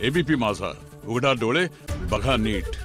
ABP Mazhar. उघडा डोळे बघा नीट।